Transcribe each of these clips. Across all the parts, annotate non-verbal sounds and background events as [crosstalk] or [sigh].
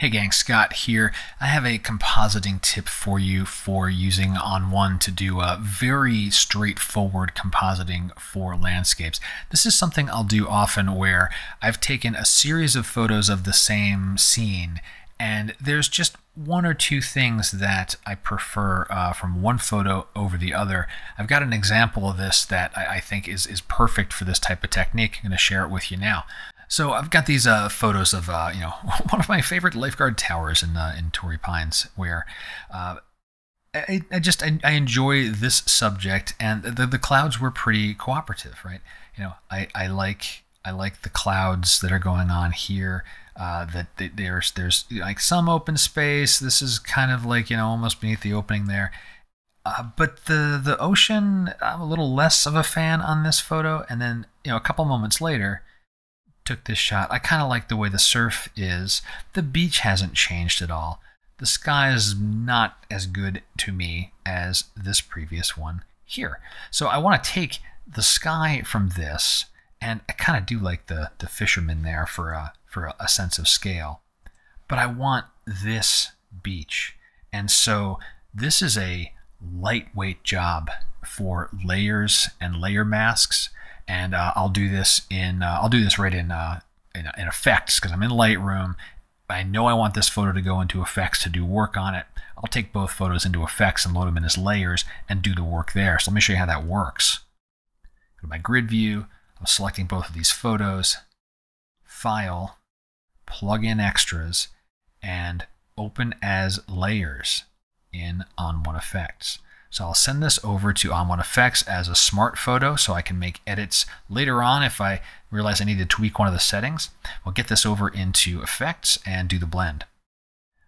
Hey gang, Scott here. I have a compositing tip for you for using ON1 to do a very straightforward compositing for landscapes. This is something I'll do often where I've taken a series of photos of the same scene and there's just one or two things that I prefer uh, from one photo over the other. I've got an example of this that I, I think is, is perfect for this type of technique. I'm going to share it with you now. So I've got these uh, photos of uh, you know [laughs] one of my favorite lifeguard towers in uh, in Torrey Pines, where uh, I, I, just I, I, enjoy this subject, and the, the clouds were pretty cooperative, right? You know, I, I like I like the clouds that are going on here. Uh, that there's there's like some open space. This is kind of like you know almost beneath the opening there. Uh, but the the ocean, I'm a little less of a fan on this photo. And then you know a couple moments later, took this shot. I kind of like the way the surf is. The beach hasn't changed at all. The sky is not as good to me as this previous one here. So I want to take the sky from this, and I kind of do like the, the fisherman there for a, for a, a sense of scale. But I want this beach. And so this is a lightweight job for layers and layer masks and uh, I'll do this in uh, I'll do this right in uh, in, in effects because I'm in Lightroom. I know I want this photo to go into effects to do work on it. I'll take both photos into effects and load them in as layers and do the work there. So let me show you how that works. Go to my grid view. I'm selecting both of these photos. File, plug in extras, and open as layers in ON1 Effects. So I'll send this over to ON1 Effects as a smart photo so I can make edits later on if I realize I need to tweak one of the settings. We'll get this over into Effects and do the blend.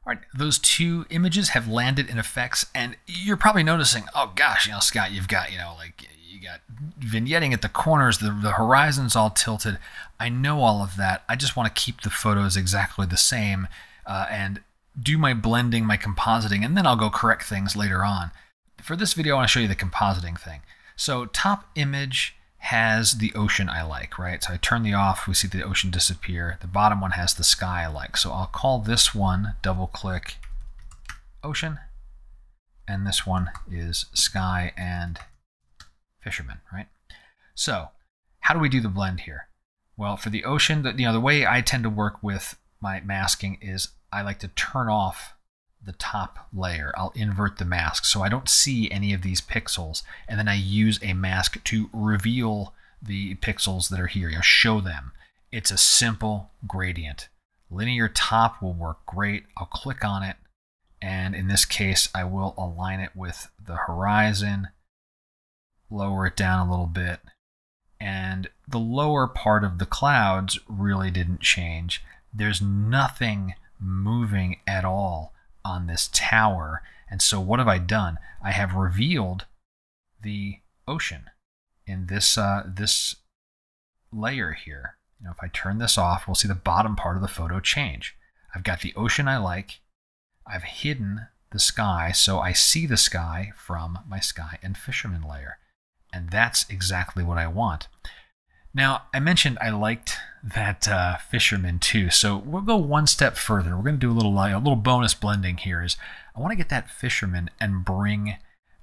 All right, those two images have landed in effects, and you're probably noticing, oh gosh, you know, Scott, you've got, you know, like you got vignetting at the corners, the, the horizon's all tilted. I know all of that. I just want to keep the photos exactly the same uh, and do my blending, my compositing, and then I'll go correct things later on for this video, I want to show you the compositing thing. So top image has the ocean I like, right? So I turn the off, we see the ocean disappear. The bottom one has the sky I like. So I'll call this one, double click, ocean. And this one is sky and fisherman, right? So how do we do the blend here? Well, for the ocean, the, you know, the way I tend to work with my masking is I like to turn off the top layer. I'll invert the mask so I don't see any of these pixels. And then I use a mask to reveal the pixels that are here, you know, show them. It's a simple gradient. Linear top will work great. I'll click on it. And in this case, I will align it with the horizon, lower it down a little bit. And the lower part of the clouds really didn't change. There's nothing moving at all this tower. And so what have I done? I have revealed the ocean in this uh, this layer here. Know, if I turn this off, we'll see the bottom part of the photo change. I've got the ocean I like. I've hidden the sky so I see the sky from my sky and fisherman layer. And that's exactly what I want. Now, I mentioned I liked that uh, fisherman too, so we'll go one step further. We're going to do a little a little bonus blending here. Is I want to get that fisherman and bring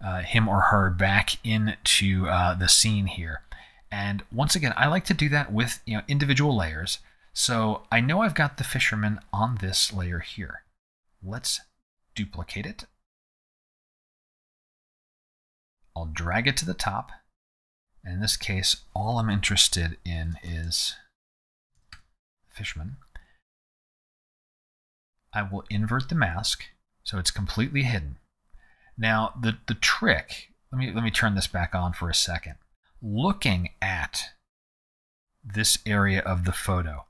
uh, him or her back into uh, the scene here. And once again, I like to do that with you know individual layers. So I know I've got the fisherman on this layer here. Let's duplicate it. I'll drag it to the top in this case, all I'm interested in is Fishman. I will invert the mask so it's completely hidden. Now, the, the trick, let me, let me turn this back on for a second. Looking at this area of the photo,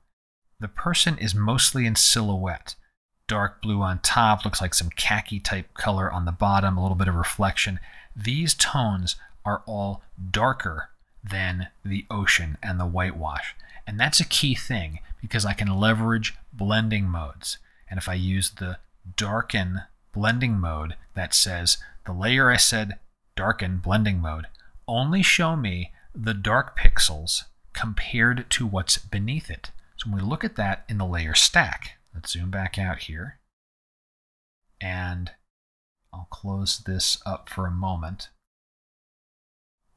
the person is mostly in silhouette. Dark blue on top, looks like some khaki type color on the bottom, a little bit of reflection. These tones are all darker than the ocean and the whitewash. And that's a key thing because I can leverage blending modes. And if I use the darken blending mode that says the layer I said darken blending mode, only show me the dark pixels compared to what's beneath it. So when we look at that in the layer stack, Let's zoom back out here. And I'll close this up for a moment.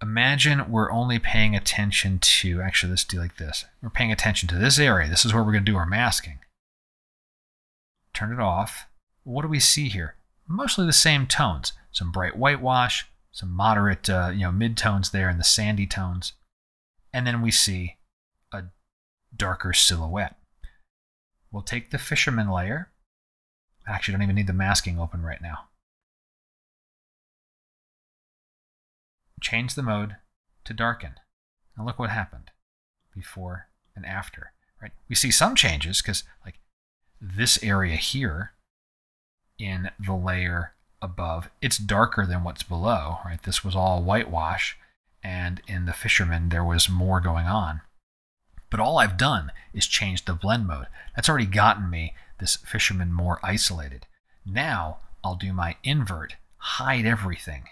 Imagine we're only paying attention to, actually, let's do like this. We're paying attention to this area. This is where we're going to do our masking. Turn it off. What do we see here? Mostly the same tones. Some bright whitewash, some moderate, uh, you know, mid-tones there and the sandy tones. And then we see a darker silhouette. We'll take the fisherman layer. Actually, don't even need the masking open right now. Change the mode to darken. Now look what happened before and after. Right? We see some changes because like this area here in the layer above, it's darker than what's below. Right? This was all whitewash, and in the fisherman there was more going on. But all I've done is change the blend mode. That's already gotten me this fisherman more isolated. Now I'll do my invert, hide everything.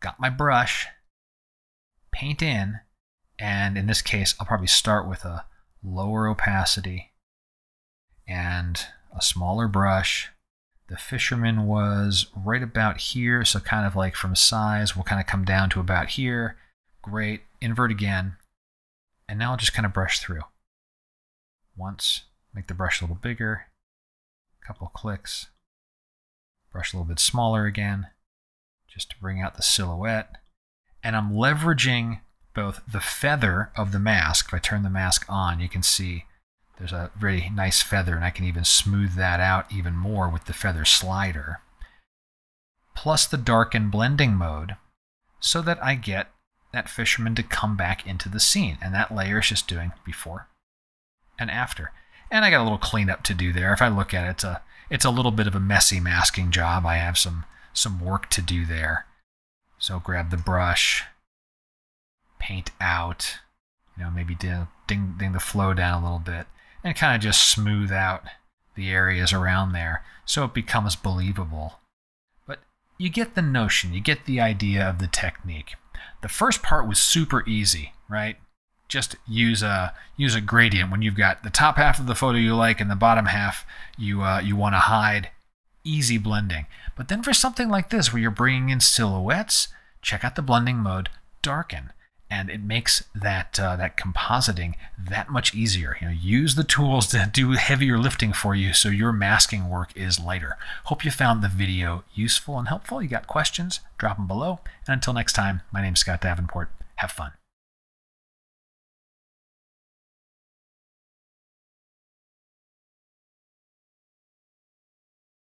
Got my brush, paint in, and in this case, I'll probably start with a lower opacity and a smaller brush. The fisherman was right about here, so kind of like from size, we'll kind of come down to about here. Great. Invert again. And now I'll just kind of brush through. Once, make the brush a little bigger, couple clicks, brush a little bit smaller again, just to bring out the silhouette. And I'm leveraging both the feather of the mask. If I turn the mask on, you can see there's a very nice feather, and I can even smooth that out even more with the feather slider. Plus the darken blending mode, so that I get that fisherman to come back into the scene. And that layer is just doing before and after. And I got a little cleanup to do there. If I look at it, it's a, it's a little bit of a messy masking job. I have some, some work to do there. So grab the brush, paint out, you know, maybe ding, ding, ding the flow down a little bit, and kind of just smooth out the areas around there so it becomes believable. But you get the notion, you get the idea of the technique. The first part was super easy, right? Just use a use a gradient when you've got the top half of the photo you like and the bottom half you uh, you want to hide. Easy blending. But then for something like this where you're bringing in silhouettes, check out the blending mode, darken and it makes that uh, that compositing that much easier. You know, use the tools to do heavier lifting for you so your masking work is lighter. Hope you found the video useful and helpful. You got questions? Drop them below. And until next time, my name is Scott Davenport. Have fun.